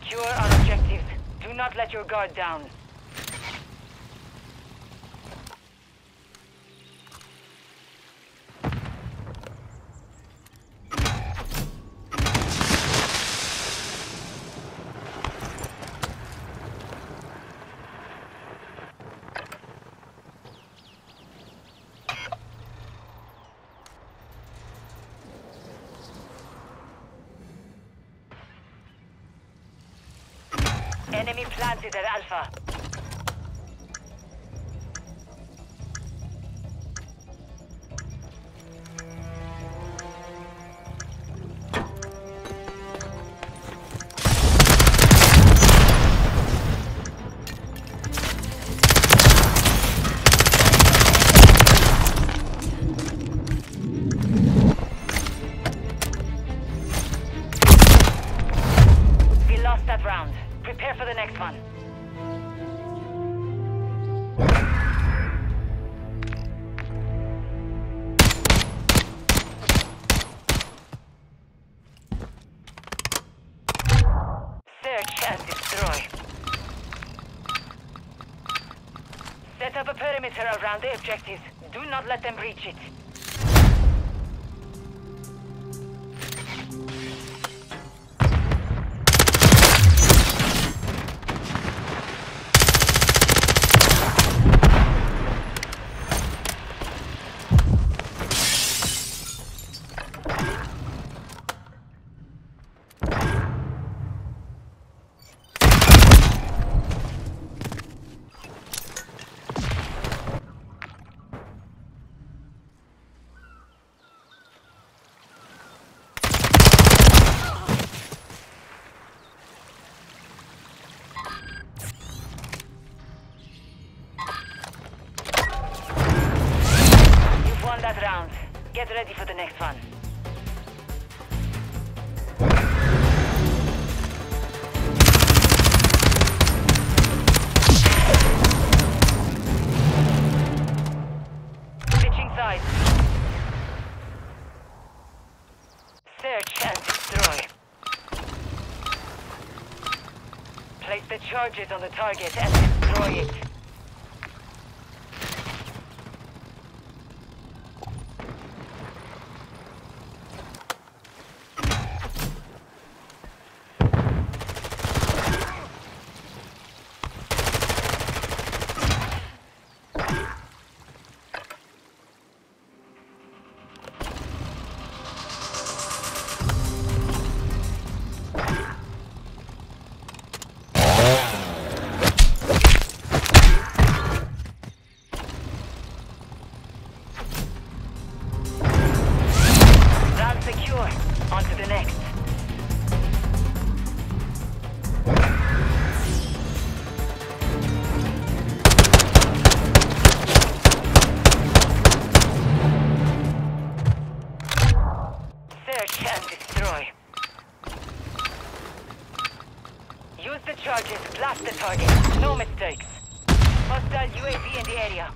Secure our objectives. Do not let your guard down. Enemy planted at Alpha. The objectives. Do not let them breach it. Get ready for the next one. Switching sides. Destroy. Place the charges on the target and destroy it. On to the next. Search and destroy. Use the charges, blast the target. No mistakes. Hostile UAV in the area.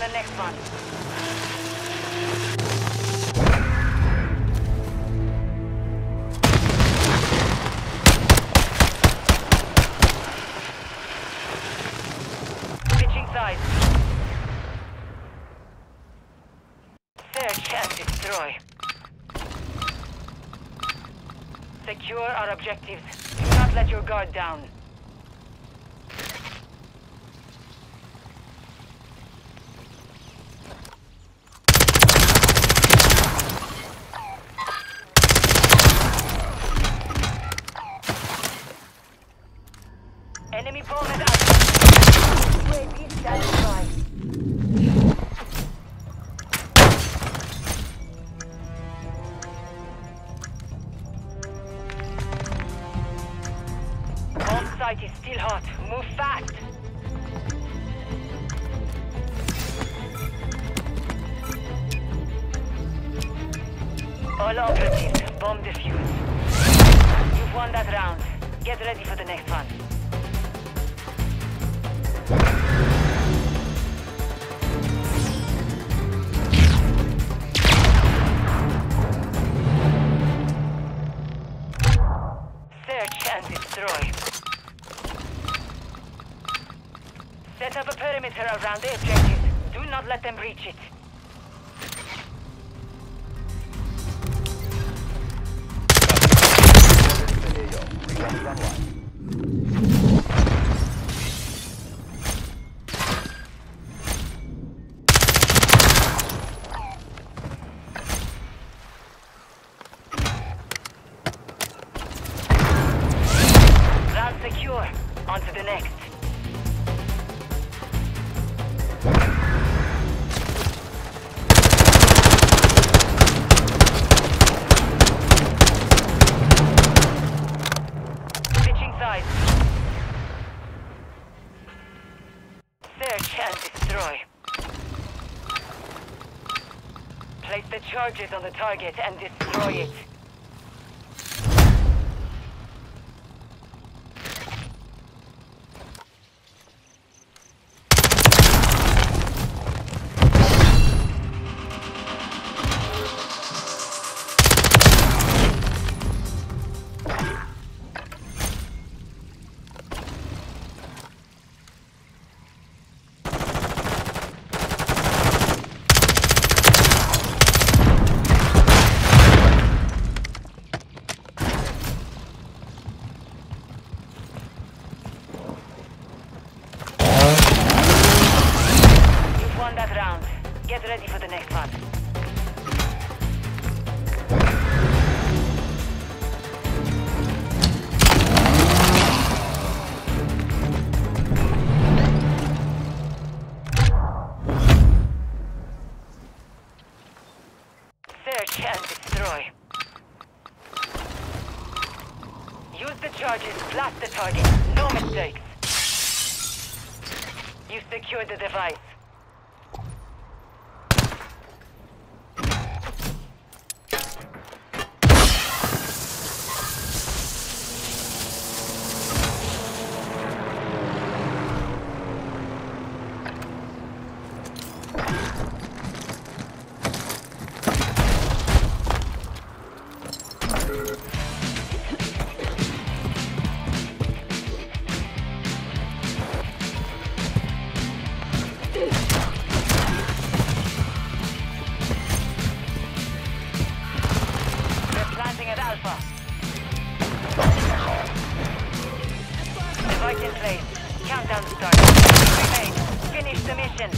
On the next one. Secure our objectives. Do not let your guard down. fight is still hot. Move fast. All operatives, bomb defuse. You've won that round. Get ready for the next one. Not let them reach it. Charges on the target and destroy it. Get ready for the next one. Search and destroy. Use the charges, blast the target. No mistakes. You secured the device. Finish the mission.